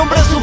nombre en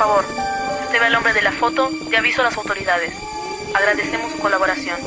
favor, usted ve al hombre de la foto, te aviso a las autoridades. Agradecemos su colaboración.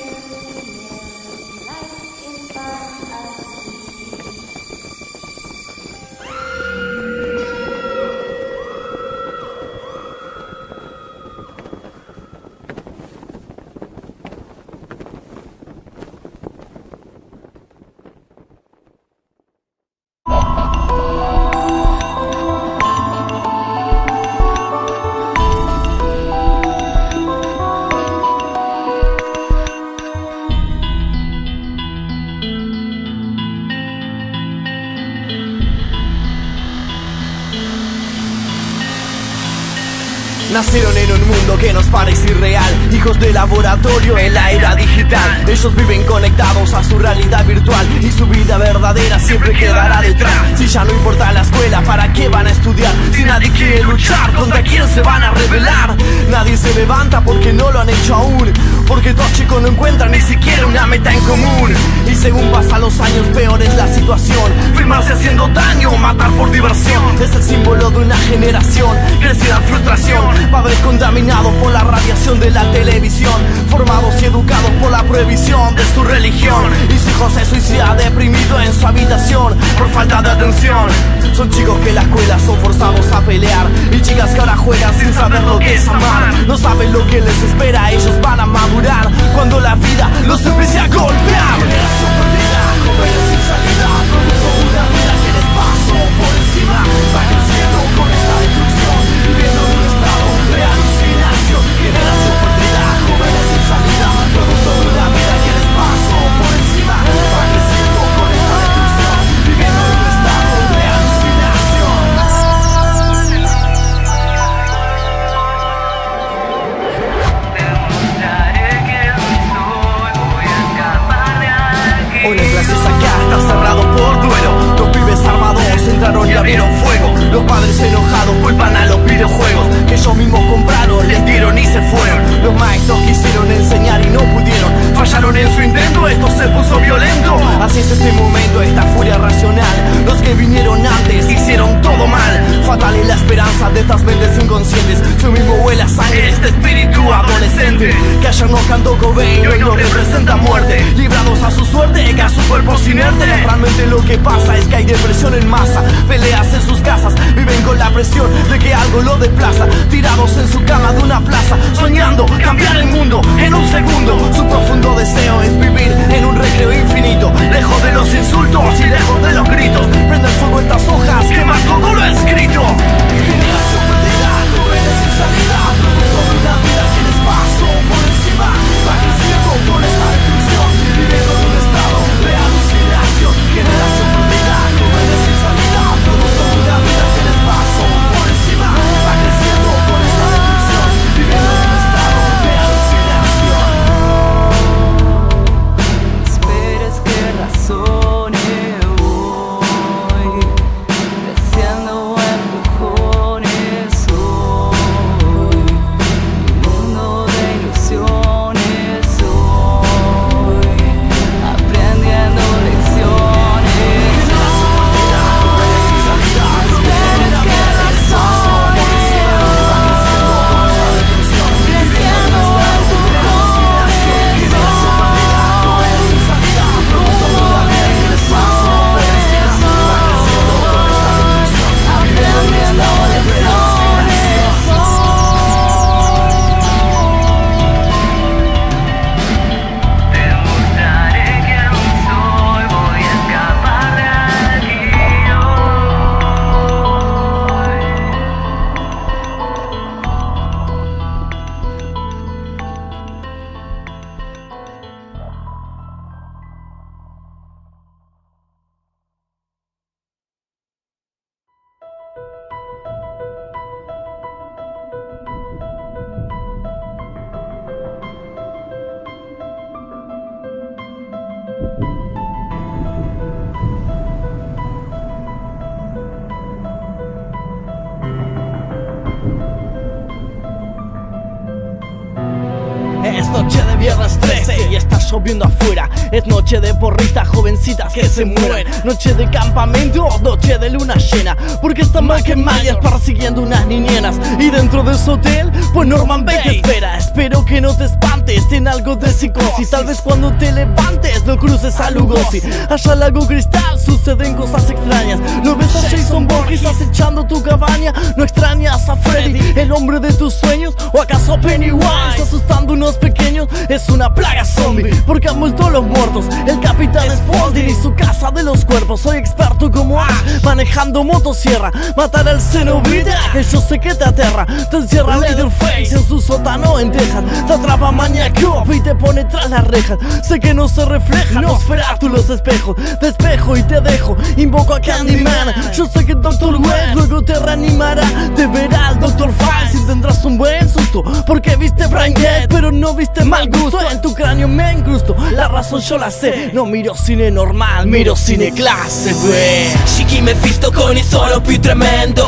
Mundo que nos parece irreal. Hijos de laboratorio en la era digital. Ellos viven conectados a su realidad virtual. Y su vida verdadera siempre quedará detrás. Si ya no importa la escuela, ¿para qué van a estudiar? Si nadie quiere luchar, ¿contra quién se van a rebelar? Nadie se levanta porque no lo han hecho aún. Porque dos chicos no encuentran ni siquiera una meta en común. Y según pasan los años peor es la situación. Firmarse haciendo daño, matar por diversión. Es el símbolo de una generación. Crecida frustración. Padres contaminados por la radiación de la televisión Formados y educados por la prohibición de su religión. Y su hijo se suicida deprimido en su habitación Por falta de atención. Son chicos que en la escuela son forzados a pelear. Y chicas que ahora juegan sin saber lo que es amar. No saben lo que les espera, ellos van a madurar Cuando la vida los empiece a golpear padres enojados culpan a ellos mismos compraron, les dieron y se fueron. Los maestros quisieron enseñar y no pudieron. Fallaron en su intento, esto se puso violento. Así es este momento, esta furia racional. Los que vinieron antes hicieron todo mal. Fatal es la esperanza de estas mentes inconscientes. Su mismo huele a sangre este espíritu adolescente. Que ayer no cantó Cobain, hoy no representa muerte. Librados a su suerte, que a su cuerpo inerte Realmente lo que pasa es que hay depresión en masa. Peleas en sus casas, viven con la presión de que algo lo desplaza Tirados en su cama de una plaza, soñando cambiar el mundo en un segundo. Su profundo deseo es vivir en un recreo infinito Lejos de los insultos y lejos de los gritos. Prende fuego estas hojas, quema todo lo escrito lloviendo afuera. Es noche de porristas, jovencitas que se mueren. Noche de campamento, noche de luna llena. Porque están mal que mayas persiguiendo unas niñeras. Y dentro de su hotel, pues Norman Bates te espera. Espero que no te espantes, tiene algo de psicosis. Tal vez cuando te levantes no cruces a Lugosi. Allá lago cristal suceden cosas extrañas. ¿No ves a Jason Borges acechando tu cabaña? ¿No extrañas a Freddy, el hombre de tus sueños? ¿O acaso Pennywise asustando unos pequeños? Es una plaga zombie, porque han vuelto los muertos. El capitán Spaulding y su casa de los cuerpos. Soy experto como Ash, manejando motosierra. Matar al cenobita, que yo sé que te aterra. Te encierra Leatherface en su sótano en Texas. Te atrapa Maniac y te pone tras las rejas. Sé que no se refleja, no tú los espejos. Te espejo y te dejo, invoco a Candyman. Yo sé que Doctor Web luego te reanimará. Te verá el Doctor Files y tendrás un buen susto. Porque viste Brain Dead, pero no viste mal gusto. En tu cráneo me incrusto, la razón yo la sé. No miro cine normal, miro cine classe B. Me fisto con il suono più tremendo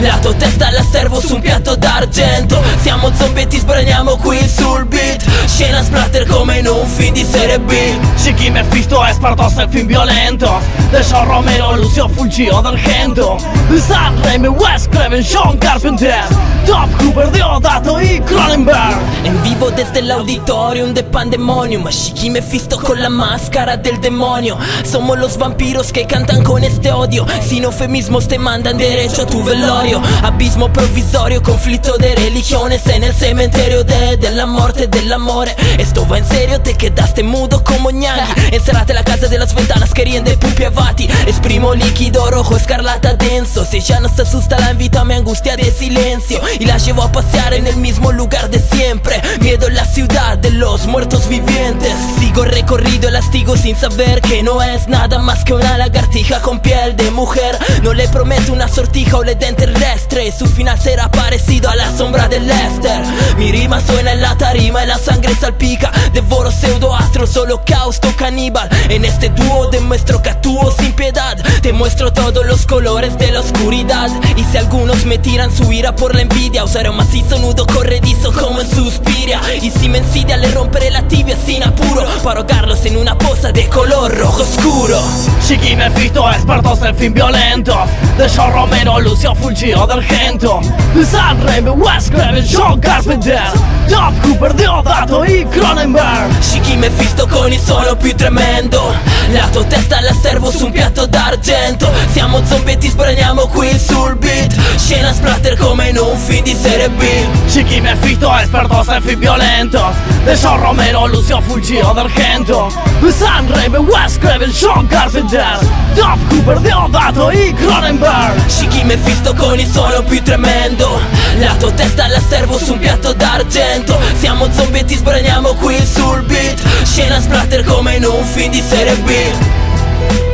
La tua testa la servo su un piatto d'argento Siamo zombietti, sbraniamo qui sul beat Scena splatter come in un film di serie B Chiqui Mephisto, expertos en film violentos De John Romero, Lucio Fulgio d'Argento De Sam Raimi, Wes Craven, Sean Carpenter. Top Cooper, Deodato y Cronenberg. En vivo desde el auditorium de Pandemonium Chiqui Mephisto con la máscara del demonio. Somos los vampiros que cantan con este odio. Sin eufemismos te mandan derecho a tu velorio. Abismo provisorio, conflitto de religiones En el cementerio de, de la muerte, del amor. Esto va en serio, te quedaste mudo como ñangui Encerrate la casa de las ventanas queriendo pupi avati Esprimo líquido rojo, escarlata denso. Si ya no se asusta la invito a mi angustia de silencio. Y la llevo a pasear en el mismo lugar de siempre. Miedo en la ciudad de los muertos vivientes. Sigo recorrido el lastigo sin saber que no es nada más que una lagartija con piel de mujer. No le prometo una sortija o le den terrestre Su final será parecido a la sombra de Lester Mi rima suena en la tarima y la sangre salpica. Devoro pseudoastros, holocausto caníbal En este dúo demuestro que actúo sin piedad. Te muestro todos los colores de la oscuridad. Y si algunos me tiran su ira por la envidia Usaré un macizo nudo corredizo como en Suspiria. Y si me ensidia le romperé la tibia sin apuro Para ahogarlos en una poza de color rojo oscuro. Chiqui Mephisto, expertos en film violentos De John Romero, Lucio Fulgio d'Argento De Sam Raimi, Wes Craven, Sean Carpenter. Top Cooper, Deodato y Cronenberg. Chiqui Mephisto con il suono più tremendo. La tua testa la servo su un piatto d'argento. Siamo zombietti, sbraniamo qui sul beat. Scena splatter come in un film di serie B. Chiqui Mephisto, expertos en film violentos De John Romero, Lucio Fulgio d'Argento De Sam Raimi, Wes Craven, Sean Carpenter. Top Cooper, Deodato y Cronenberg. Chiqui Mephisto con il suono più tremendo. La tua testa la servo su un piatto d'argento. Siamo zombietti, sbraniamo qui sul beat. Scena splatter come in un film di serie B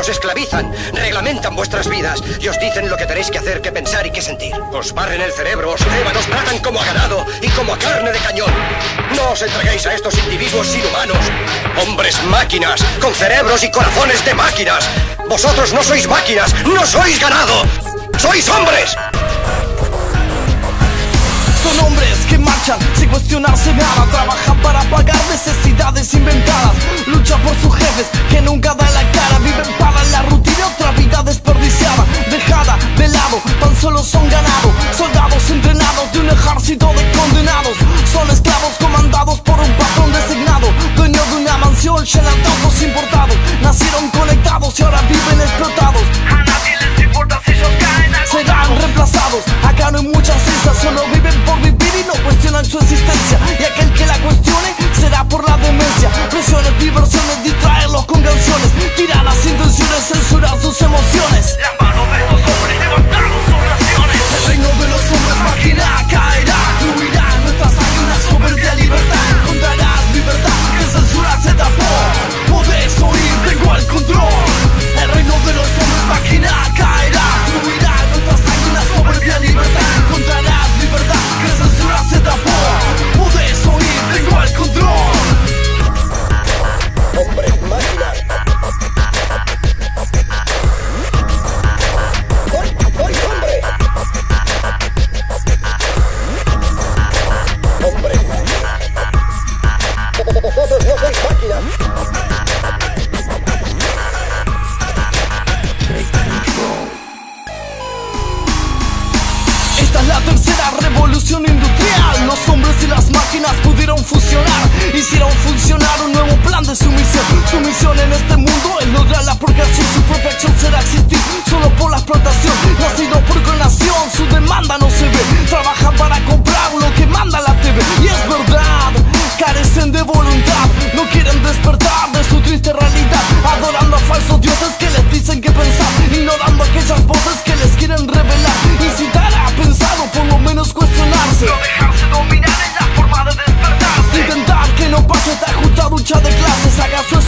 os desprecian, os esclavizan, reglamentan vuestras vidas y os dicen lo que tenéis que hacer, que pensar y que sentir. Os barren el cerebro, os ceban, os tratan como a ganado y como a carne de cañón. No os entreguéis a estos individuos inhumanos. Hombres máquinas, con cerebros y corazones de máquinas. Vosotros no sois máquinas, no sois ganado. ¡Sois hombres! Son hombres marchan. Sin cuestionarse nada Trabajan para pagar necesidades inventadas. Luchan por sus jefes que nunca dan la cara. Viven para la rutina otra vida desperdiciada. Dejada de lado, tan solo son ganado Soldados entrenados de un ejército de su justa lucha de clases ¿Acaso es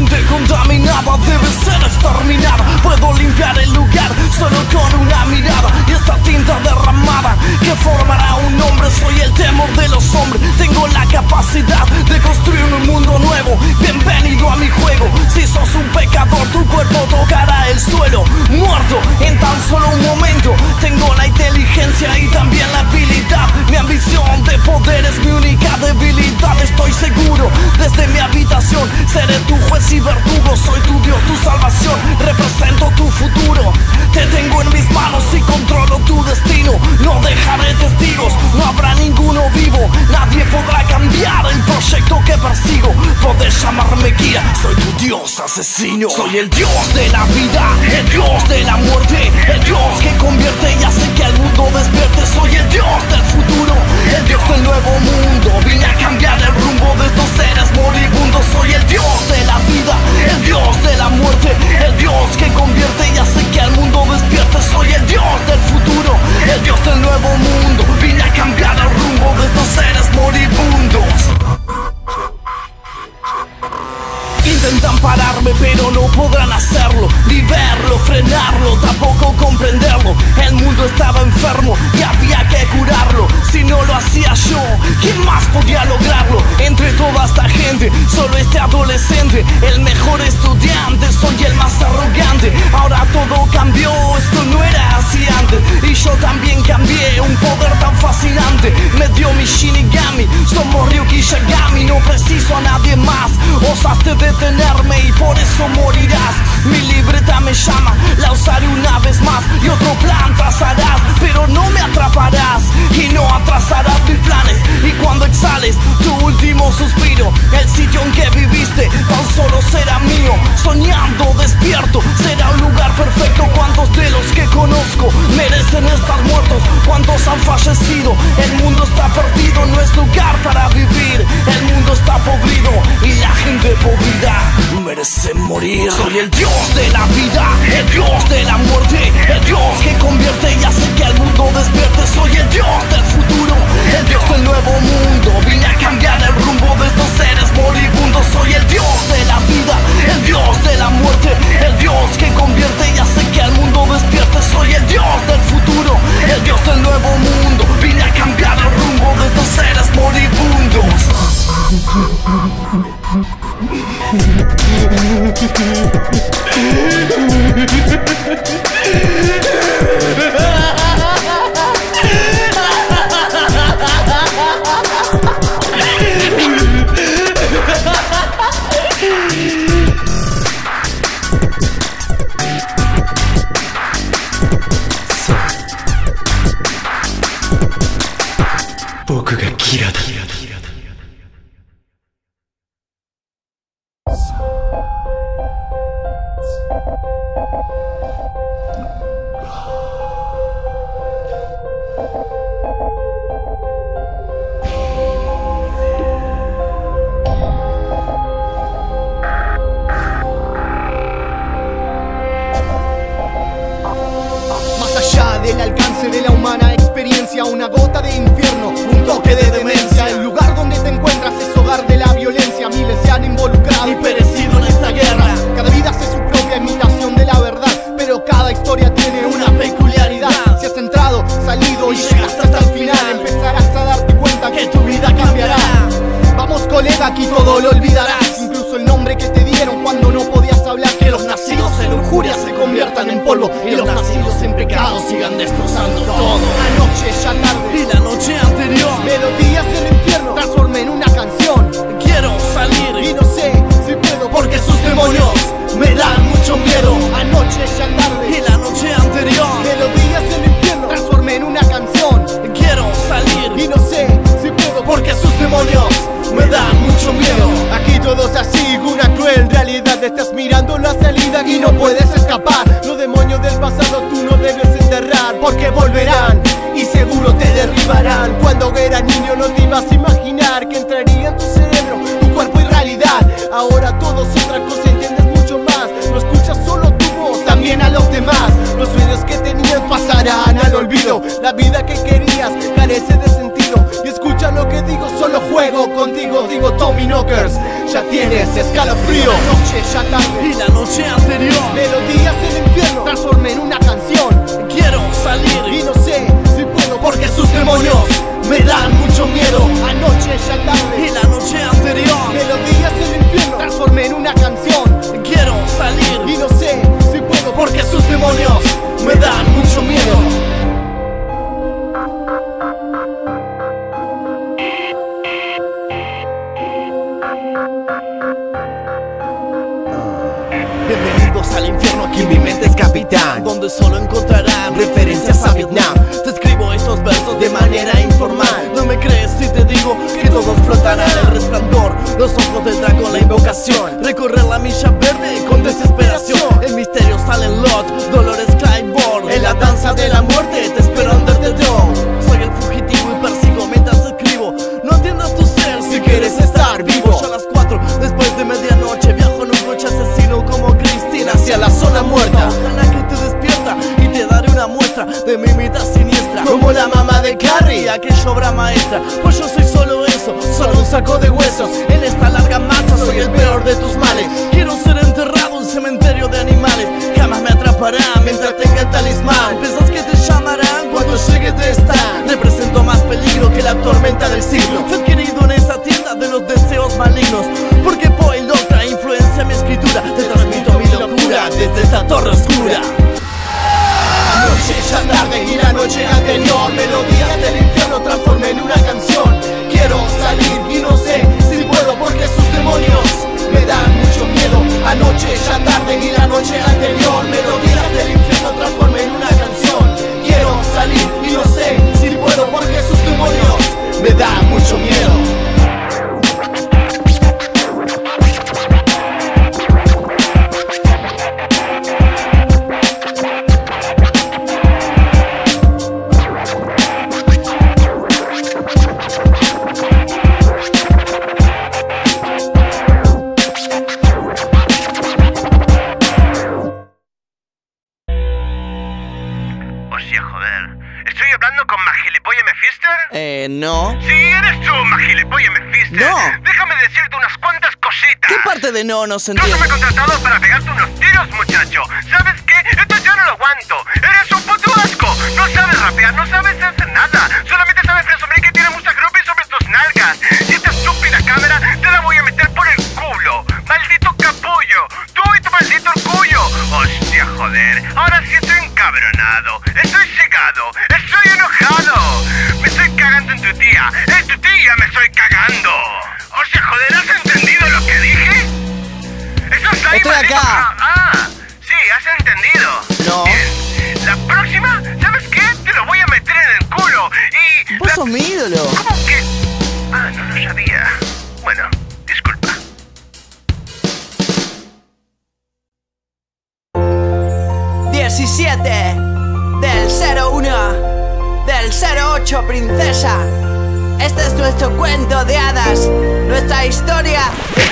gente contaminada debe ser exterminada, puedo limpiar el lugar solo con una mirada y esta tinta derramada que formará un hombre, soy el temor de los hombres, tengo la capacidad de construir un mundo nuevo, bienvenido a mi juego, si sos un pecador tu cuerpo tocará el suelo, muerto en tan solo un momento, tengo la inteligencia y también la habilidad, mi ambición de poder es mi única debilidad, estoy seguro, desde mi habitación. Seré tu juez y soy tu Dios, tu salvación, represento tu futuro, te tengo en mis manos y controlo tu destino, no dejaré testigos, no habrá ninguno vivo, nadie podrá cambiar el proyecto que persigo, podés llamarme guía, soy tu Dios asesino, soy el Dios de la vida, el Dios de la muerte, el Dios que convierte y hace que el mundo despierte, soy el Dios del futuro, el Dios del nuevo mundo, vine a cambiar el rumbo de estos seres moribundos, soy el Dios de la vida, el Dios de la muerte, el Dios que convierte y hace que el mundo despierte, soy el Dios del futuro, el Dios del nuevo mundo, vine a cambiar el rumbo de estos seres moribundos. Intentan pararme pero no podrán hacerlo. Ni verlo, frenarlo, tampoco comprenderlo. El mundo estaba enfermo y había que curarlo No lo hacía yo, ¿quién más podía lograrlo? Entre toda esta gente, solo este adolescente. El mejor estudiante, soy el más arrogante. Ahora todo cambió, esto no era así antes. Y yo también cambié, un poder tan fascinante. Me dio mi Shinigami, somos Ryuki Shagami No preciso a nadie más, osaste detenerme y por eso morirás. Mi libreta me llama, la usaré una vez más. Y otro plan trazarás, pero no me atraparás. Y no atrasarás mis planes. Y cuando exhales tu último suspiro El en que viviste tan solo será mío. Soñando despierto, será un lugar perfecto. ¿Cuántos de los que conozco merecen estar muertos? ¿Cuántos han fallecido? El mundo está perdido, no es lugar para vivir. El mundo está podrido y la gente podrida merece morir. Soy el Dios de la vida, el Dios de la muerte El Dios que convierte y hace que el mundo despierte. Soy el Dios del futuro, el Dios del nuevo mundo Vine a cambiar el rumbo de estos seres moribundos. Soy el Dios de la vida, el Dios de la muerte El Dios que convierte y hace que el mundo despierte. Soy el Dios del futuro, el Dios del nuevo mundo. Vine a cambiar el rumbo de estos seres moribundos that noche anterior. no, no se entiende. ¿Has me contratado para pegarte unos tiros, muchacho? 8, princesa. Este es nuestro cuento de hadas, nuestra historia de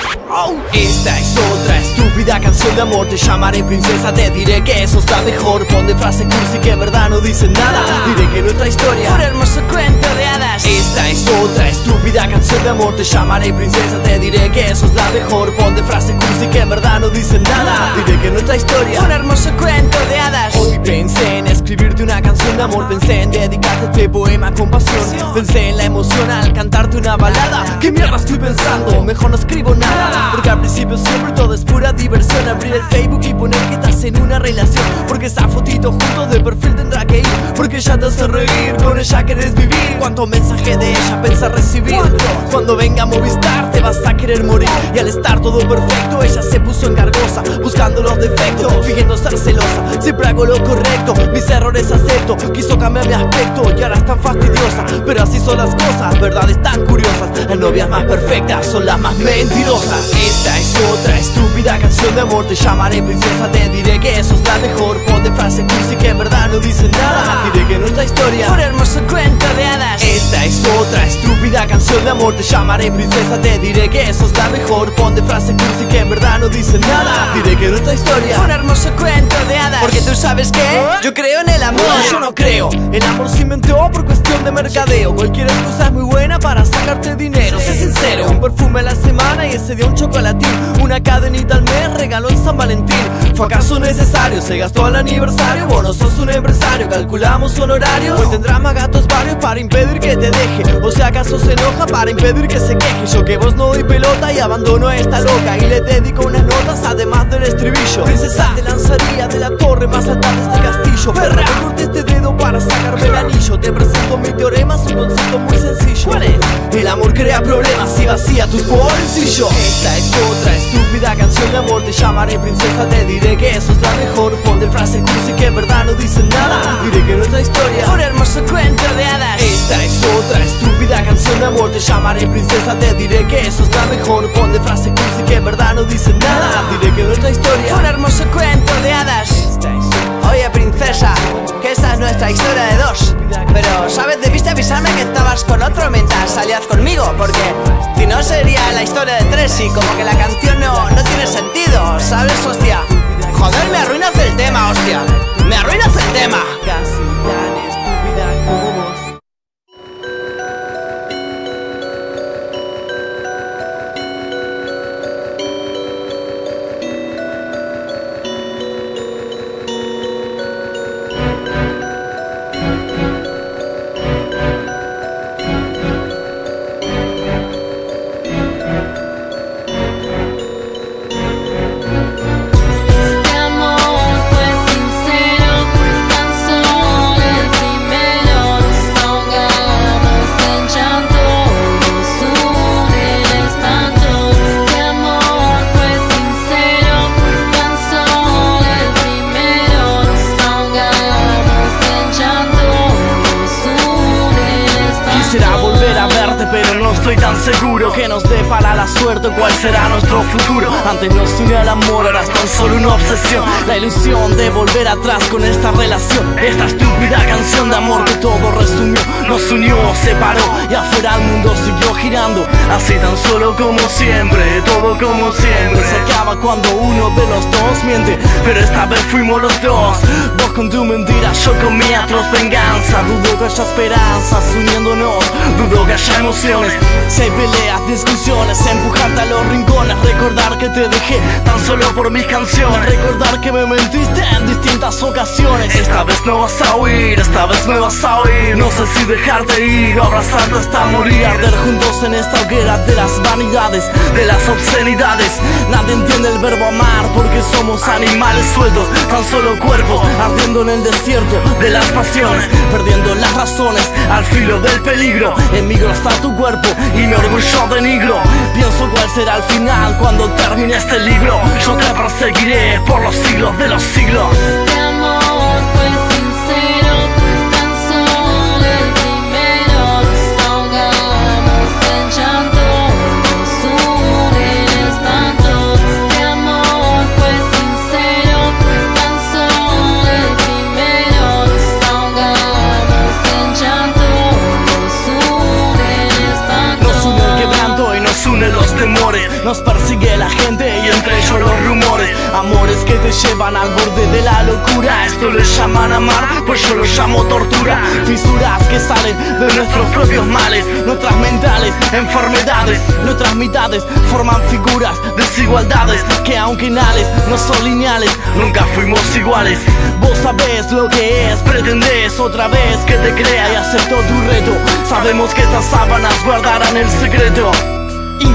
esta es otra estúpida canción de amor Te llamaré princesa, te diré que eso está mejor. Ponle frase cursi que en verdad no dicen nada. Diré que no es nuestra historia un hermoso cuento de hadas. Esta es otra estúpida canción de amor Te llamaré princesa, te diré que eso está mejor. Ponle frase cursi que en verdad no dicen nada. Diré que no es nuestra historia un hermoso cuento de hadas. Hoy pensé en escribirte una canción de amor Pensé en dedicarte este poema con pasión. Pensé en la emoción al cantarte una balada. ¿Qué mierda estoy pensando? Mejor no escribo nada. Porque al principio siempre todo es pura diversión. Abrir el Facebook y poner que estás en una relación. Porque esa fotito junto de perfil tendrá que ir. Porque ya te hace reír, con ella querés vivir. Cuánto mensaje de ella pensás recibir. Cuando venga a Movistar te vas a querer morir. Y al estar todo perfecto ella se puso encargosa Buscando los defectos, fingiendo ser celosa. Siempre hago lo correcto, mis errores acepto. Quiso cambiar mi aspecto y ahora es tan fastidiosa. Pero así son las cosas, verdades tan curiosas. Las novias más perfectas son las más mentirosas. Esta es otra estúpida canción de amor Te llamaré princesa, te diré que eso es la mejor. Ponte frase cursi que en verdad no dice nada. Ah. Diré que nuestra historia un hermoso cuento de hadas. Esta es otra estúpida canción de amor Te llamaré princesa, te diré que eso es la mejor. Ponte frase cursi que en verdad no dice nada. Ah. Diré que nuestra historia un hermoso cuento de hadas. Porque tú sabes que ¿Eh? yo creo en el amor. No, Yo no creo, el amor se inventó por cuestión de mercadeo. Cualquier excusa es muy buena para sacarte dinero Sé sincero, un perfume a la semana y ese día un chocolatín Una cadenita al mes regaló en San Valentín. ¿Fue acaso necesario? Se gastó al aniversario Vos no sos un empresario, calculamos honorarios Hoy tendrá más gatos varios para impedir que te deje O sea, acaso se enoja para impedir que se queje. Yo que vos no doy pelota y abandono a esta loca Y le dedico unas notas además del estribillo. Princesa, te lanzaría de la torre más alta de este castillo. Perra, corte este dedo para sacarme el anillo. Te presento mi teorema, es un concepto muy sencillo. ¿Cuál es? El amor crea problemas y vacía tus bolsillos es otra estúpida canción de amor Te llamaré princesa, te diré que sos la mejor. Pon de frase cursi que en verdad no dicen nada. Diré que nuestra historia Un hermoso cuento de hadas. Esta es otra estúpida canción de amor Te llamaré princesa, te diré que sos la mejor. Pon de frase cursi que en verdad no dicen nada. Diré que nuestra historia Un hermoso cuento de hadas. Esta es Oye princesa, que esta es nuestra historia de dos. Pero sabes, debiste avisarme que estabas con otro mientras salías conmigo Porque si no sería la historia de tres y como que la canción no, no tiene sentido, ¿sabes, hostia? Joder, me arruinas el tema, hostia. Me arruinas el tema como siempre. Se acaba cuando uno de los dos miente Pero esta vez fuimos los dos. Vos con tu mentira, yo con mi atroz venganza. Dudo que haya esperanzas uniéndonos Dudo que haya emociones. Si hay peleas, discusiones Empujarte a los rincones. Recordar que te dejé tan solo por mis canciones. Recordar que me mentiste Esta vez no vas a huir, esta vez me vas a oír. No sé si dejarte ir o abrazarte hasta morir. Arder juntos en esta hoguera de las vanidades De las obscenidades. Nadie entiende el verbo amar porque somos animales sueltos. Tan solo cuerpos ardiendo en el desierto de las pasiones. Perdiendo las razones al filo del peligro. Emigro hasta tu cuerpo y me orgullo denigro. Pienso cuál será el final cuando termine este libro. Yo te perseguiré por los siglos de los siglos Nos persigue la gente y entre ellos los rumores. Amores que te llevan al borde de la locura. Esto le llaman amar, pues yo lo llamo tortura. Fisuras que salen de nuestros propios males Nuestras mentales enfermedades. Nuestras mitades forman figuras, desigualdades Que aunque inhales no son lineales Nunca fuimos iguales. Vos sabés lo que es, pretendés otra vez que te crea y acepto tu reto. Sabemos que estas sábanas guardarán el secreto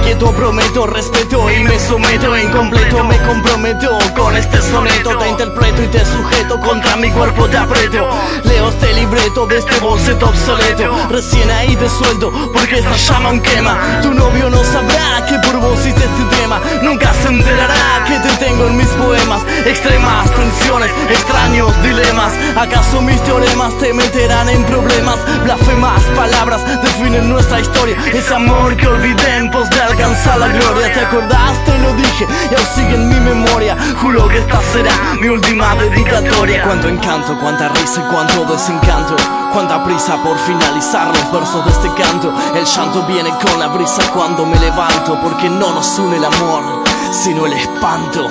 Inquieto prometo, respeto y me someto Incompleto me comprometo con este soneto Te interpreto y te sujeto, contra mi cuerpo te aprieto Leo este libreto de este boceto obsoleto Recién ahí te suelto porque esta llama aún quema. Tu novio no sabrá que por vos hice este tema Nunca se enterará que te tengo en mis poemas. Extremas tensiones, extraños dilemas ¿Acaso mis teoremas te meterán en problemas? Blasfemas palabras definen fin en nuestra historia Ese amor que olvidé en pos de alcanzar la gloria. ¿Te acordás? Te lo dije y aún sigue en mi memoria. Juro que esta será mi última dedicatoria. Cuánto encanto, cuánta risa y cuánto desencanto. Cuánta prisa por finalizar los versos de este canto. El llanto viene con la brisa cuando me levanto Porque no nos une el amor, sino el espanto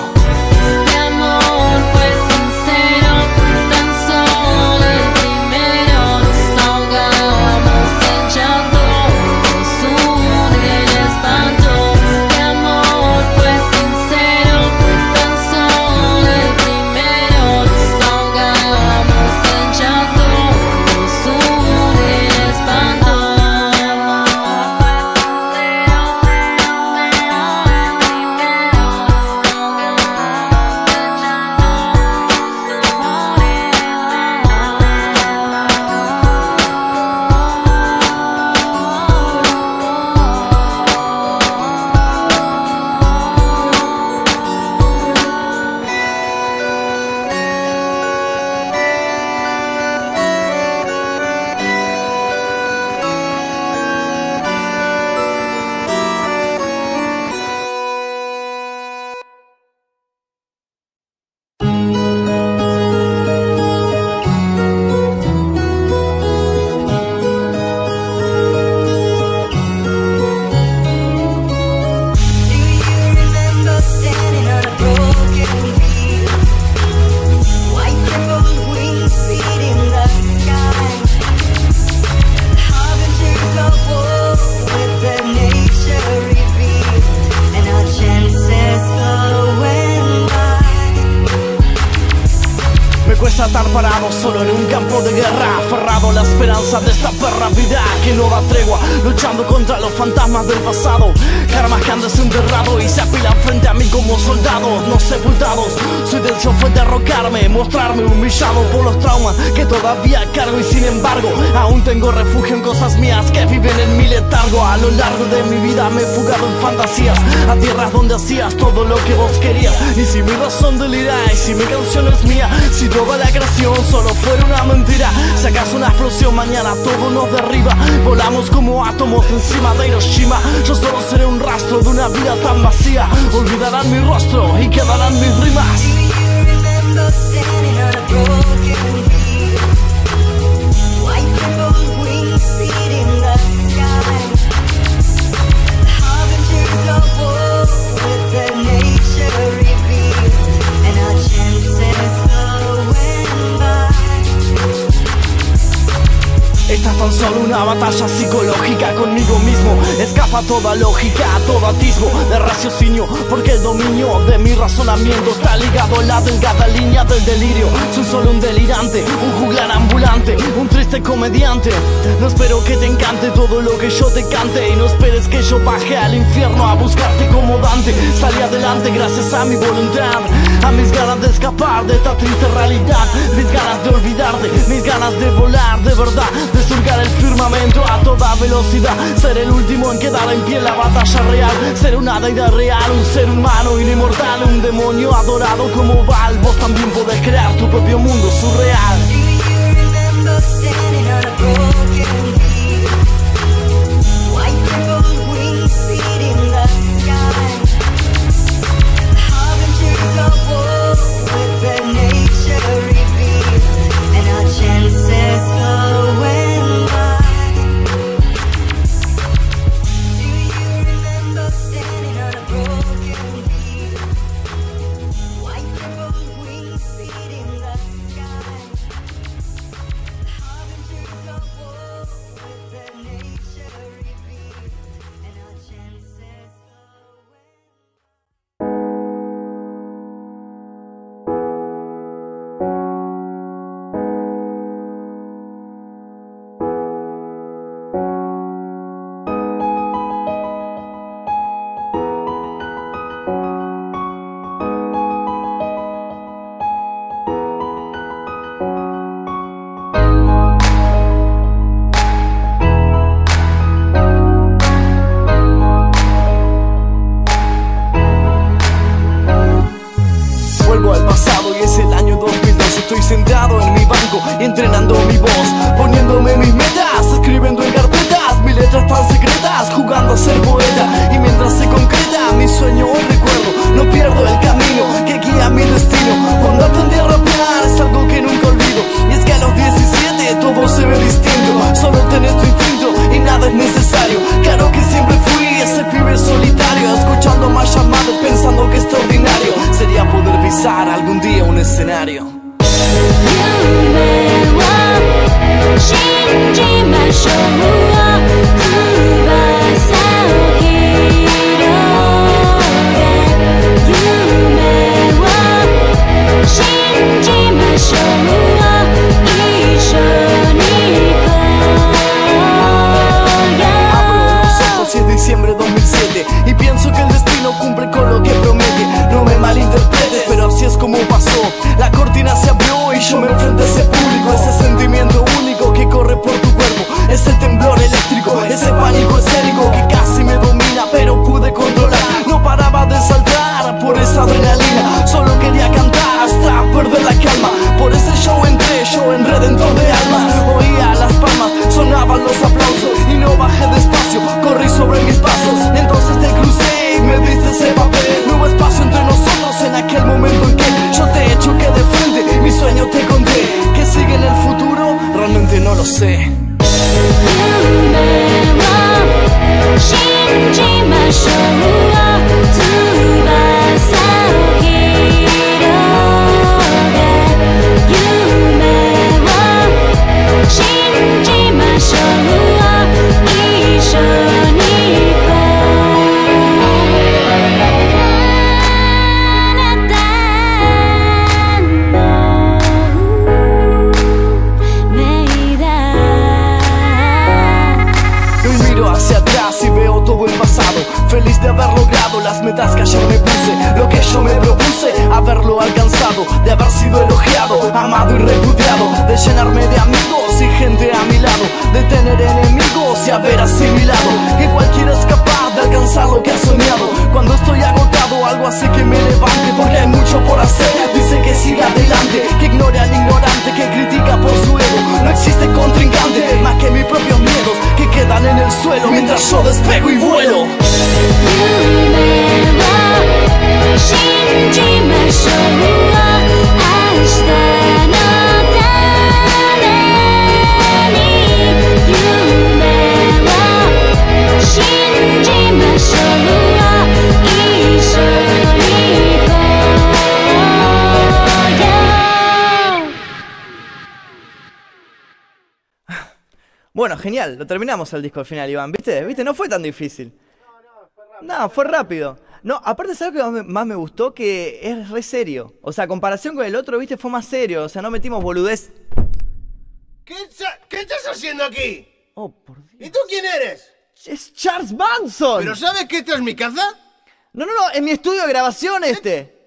hacías todo lo que vos querías. Y si mi razón delira y si mi canción es mía Si toda la creación solo fuera una mentira. Si acaso una explosión mañana todo nos derriba. Volamos como átomos encima de Hiroshima. Yo solo seré un rastro de una vida tan vacía. Olvidarán mi rostro y quedarán mis rimas Tan solo una batalla psicológica conmigo mismo Escapa toda lógica, todo atisbo de raciocinio Porque el dominio de mi razonamiento está ligado a la delgada línea del delirio. Soy solo un delirante, un juglar ambulante, un triste comediante. No espero que te encante todo lo que yo te cante Y no esperes que yo baje al infierno a buscarte como Dante. Salí adelante gracias a mi voluntad A mis ganas de escapar de esta triste realidad Mis ganas de olvidarte, mis ganas de volar de verdad De surcar el firmamento a toda velocidad. Ser el último en quedar en pie en la batalla real. Ser una deidad real, un ser humano inmortal Un demonio adorado como Val Vos también podés crear tu propio mundo surreal Cuando aprendí a rapear es algo que nunca olvido. Y es que a los 17 todo se ve distinto. Solo tenés tu instinto y nada es necesario. Claro que siempre fui ese pibe solitario Escuchando más llamados pensando que extraordinario. Sería poder pisar algún día un escenario. Lo sé Bueno, genial, lo terminamos el disco al final, Iván, ¿viste? ¿Viste? No fue tan difícil. No, fue rápido. No, aparte, ¿sabes lo que más me- gustó? Que es re serio. O sea, comparación con el otro, ¿viste? Fue más serio. O sea, no metimos boludez. ¿Qué, estás haciendo aquí? Oh, por Dios. ¿Y tú quién eres? ¡Es Charles Manson! ¿Pero sabes que esta es mi casa? No, no, no, en mi estudio de grabación este.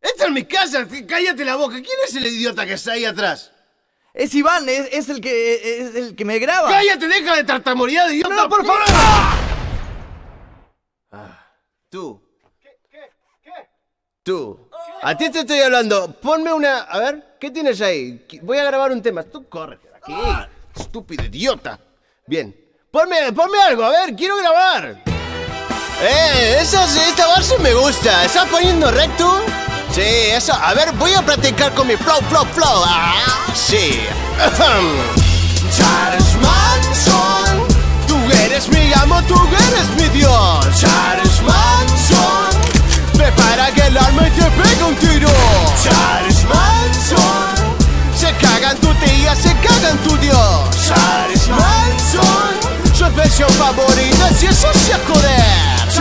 Esta es mi casa, cállate la boca. ¿Quién es el idiota que está ahí atrás? Es Iván, es, es el que es el que me graba. ¡Cállate, deja de tartamurear, idiota! No, no, por favor. Tú. ¿Qué? ¿Qué? Tú. A ti te estoy hablando. Ponme una... A ver, ¿qué tienes ahí? Voy a grabar un tema. Tú córrete de aquí. Estúpido idiota. Bien. Ponme, ponme algo, a ver, quiero grabar. Eh, esa, esta base me gusta. ¿Estás poniendo recto? Sí, eso. A ver, voy a practicar con mi flow, flow, flow. Ah, sí. Charles Manson, tú eres mi amo, tú eres mi dios. Charles Manson, prepara que el alma y te pega un tiro. Charles Manson, se cagan tu tía, se cagan tu dios. Charles Manson, su expresión favorita, si eso se joder.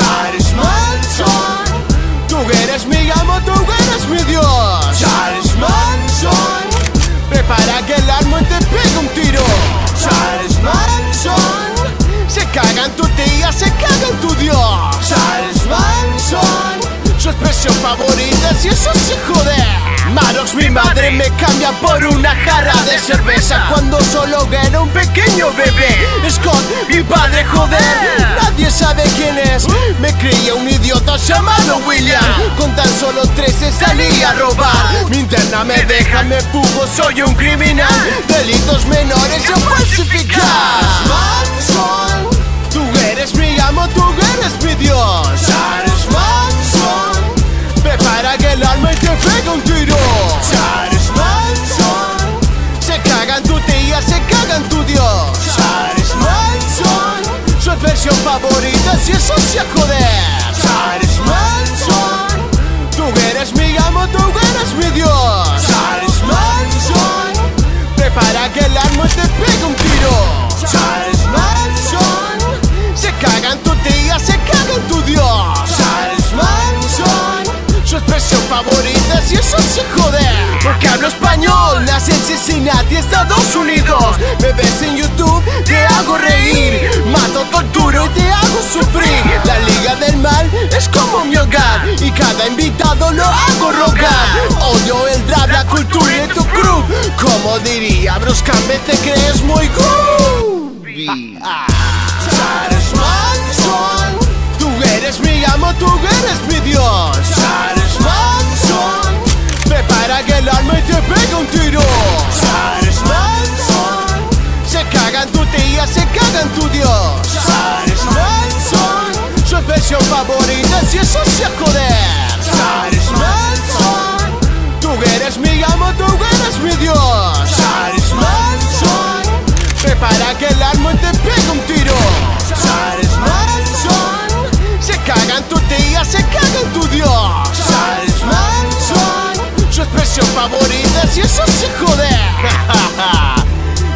Tía, se cagan tu dios. Charles Manson, su expresión favorita, si eso se joder. Maddox, mi madre me cambia por una jarra de cerveza cuando solo era un pequeño bebé. Scott, mi padre, joder, nadie sabe quién es. Me creía un idiota llamado William. Con tan solo 13 salí a robar. Mi interna me deja, me fugo, soy un criminal. Delitos menores yo falsificar. Manson, amo, tú eres mi dios. Charles Manson. Prepara que el alma y te pega un tiro Charles Manson Se cagan tu tía, se cagan tu dios. Charles Manson expresión favorita si eso a joder Charles Manson Tú eres mi amo, tú eres mi dios. Charles Manson Prepara que el arma te pegue un tiro Charles si eso sí joder. Porque hablo español, nací en Cincinnati, Estados Unidos. Me ves en YouTube, te hago reír. Mato, torturo y te hago sufrir. La liga del mal es como mi hogar Y cada invitado lo hago rogar. Odio el rap, la cultura y tu crew. Como diría Campbell, te crees muy groovy Tú eres mi amo, tú eres mi dios y te pega un tiro. Charles Manson Se caga en tu tía, se caga en tu dios Charles Manson Su expresión favorita si eso sí a joder Charles Manson Tú eres mi amo, tú eres mi dios. Charles Manson Prepara que el arma te pega un tiro. Charles Manson Se caga en tu tía, se caga en tu dios eso sí joder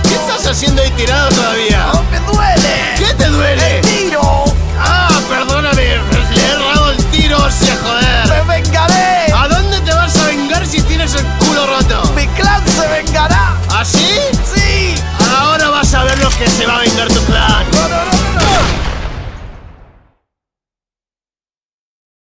¿Qué estás haciendo ahí tirado todavía? ¡No me duele! ¿Qué te duele? ¡El tiro! Ah, perdóname, le he errado el tiro, se joder ¡Me vengaré! ¿A dónde te vas a vengar si tienes el culo roto? ¡Mi clan se vengará! ¿Así? ¡Sí! Ahora vas a ver lo que se va a vengar